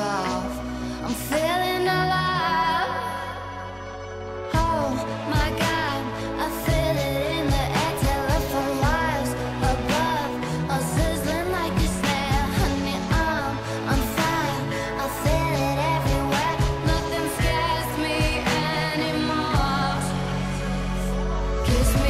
off, I'm feeling alive. Oh my God, I feel it in the air, telephone wires above, all sizzling like a snare. Honey, I'm on fire, I feel it everywhere. Nothing scares me anymore. Kiss me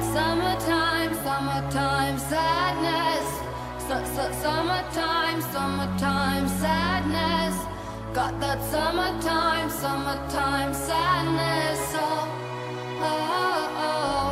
That summertime, summertime sadness. Su- su- Summertime, summertime sadness. Got that summertime, summertime sadness. Oh, oh, oh.